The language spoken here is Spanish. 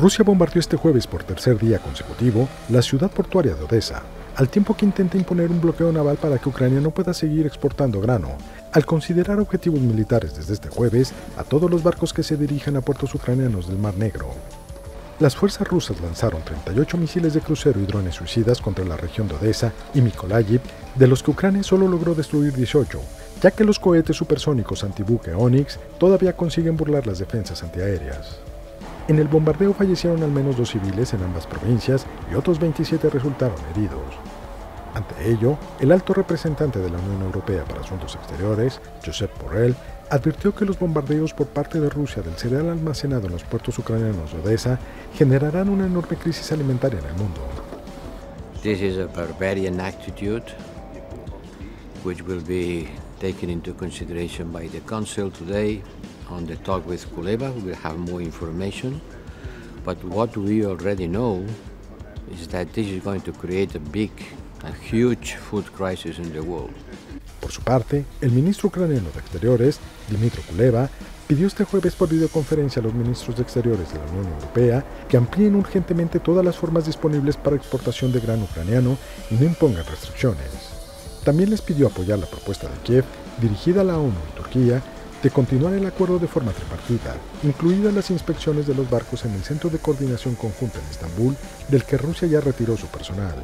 Rusia bombardeó este jueves por tercer día consecutivo la ciudad portuaria de Odessa, al tiempo que intenta imponer un bloqueo naval para que Ucrania no pueda seguir exportando grano, al considerar objetivos militares desde este jueves a todos los barcos que se dirijan a puertos ucranianos del Mar Negro. Las fuerzas rusas lanzaron 38 misiles de crucero y drones suicidas contra la región de Odessa y Mykolaiv, de los que Ucrania solo logró destruir 18, ya que los cohetes supersónicos antibuque Onyx todavía consiguen burlar las defensas antiaéreas. En el bombardeo fallecieron al menos dos civiles en ambas provincias y otros 27 resultaron heridos. Ante ello, el alto representante de la Unión Europea para Asuntos Exteriores, Josep Borrell, advirtió que los bombardeos por parte de Rusia del cereal almacenado en los puertos ucranianos de Odessa generarán una enorme crisis alimentaria en el mundo. This is a barbarian attitude which will be taken into consideration by the Council today on the talk with Kuleva. We will have more information. But what we already know is that this is going to create a big, a huge food crisis in the world. Por su parte, el ministro ucraniano de Exteriores, Dmitry Kuleva, pidió este jueves por videoconferencia a los ministros de Exteriores de la Unión Europea que amplíen urgentemente todas las formas disponibles para exportación de grano ucraniano y no impongan restricciones. También les pidió apoyar la propuesta de Kiev, dirigida a la ONU y Turquía, de continuar el acuerdo de forma tripartita, incluidas las inspecciones de los barcos en el Centro de Coordinación Conjunta en Estambul, del que Rusia ya retiró su personal.